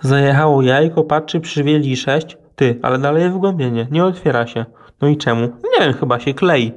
Zajechało jajko, patrzy, przywieli sześć. Ty, ale dalej jest wgłębienie, nie otwiera się. No i czemu? Nie wiem, chyba się klei.